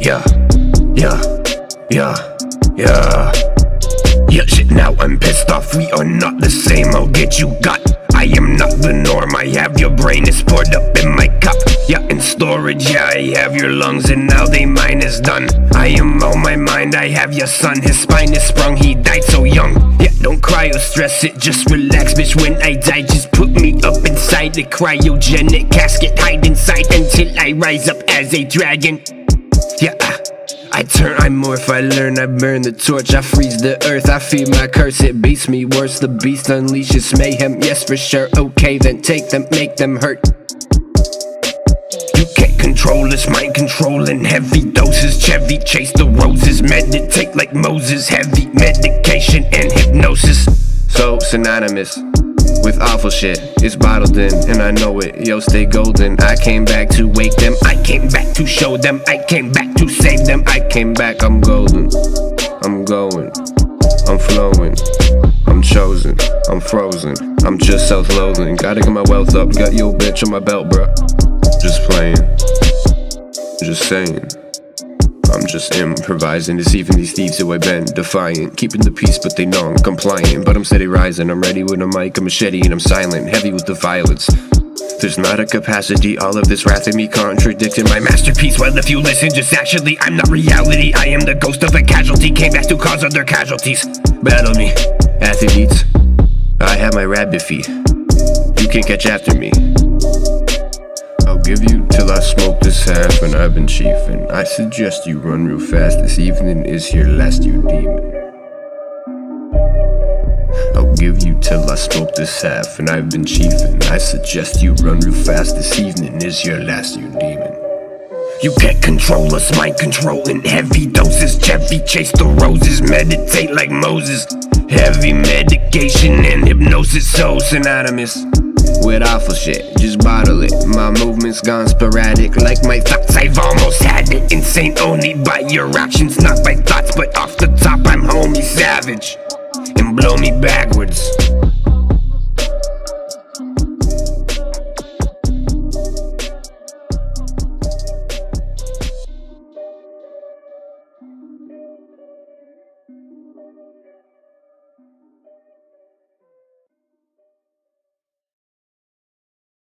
Yeah, yeah, yeah, yeah. Yeah, shit, now I'm pissed off. We are not the same. I'll get you got. I am not the norm. I have your brain is poured up in my cup. Yeah, in storage. Yeah, I have your lungs, and now they mine is done. I am on my mind. I have your son. His spine is sprung. He died so young. Yeah, don't cry or stress it. Just relax, bitch. When I die, just put me up inside the cryogenic casket. Hide inside until I rise up as a dragon. Yeah. I turn, I morph, I learn, I burn the torch, I freeze the earth, I feed my curse, it beats me worse. The beast unleashes mayhem, yes for sure. Okay, then take them, make them hurt. You can't control this, mind controlling heavy doses. Chevy chase the roses, meditate like Moses. Heavy medication and hypnosis. So synonymous with awful shit. It's bottled in, and I know it. Yo, stay golden. I came back to wake them. I came to show them. I came back to save them. I came back. I'm golden. I'm going. I'm flowing. I'm chosen. I'm frozen. I'm just self-loathing. Gotta get my wealth up. Got your bitch on my belt, bruh. Just playing. Just saying. I'm just improvising, deceiving these thieves who I been defiant. Keeping the peace, but they know I'm compliant. But I'm steady rising, I'm ready with a mic, a machete, and I'm silent, heavy with the violence. There's not a capacity, all of this wrath in me contradicting my masterpiece. Well, if you listen, just actually, I'm not reality. I am the ghost of a casualty, came back to cause other casualties. Battle me, athletes. I have my rabbit feet. You can't catch after me. I'll give you till I smoke this half and I've been chiefin'. I suggest you run real fast. This evening is your last, you demon. Give you till I smoke this half and I've been chiefin'. I suggest you run real fast. This evening is your last, you demon. You can't control us, mind controlling heavy doses. Chevy chase the roses, meditate like Moses. Heavy medication and hypnosis, so synonymous with awful shit. Just bottle it. My movements gone sporadic, like my thoughts. I've almost had it. Insane only by your actions, not by thoughts, but off the blow me backwards.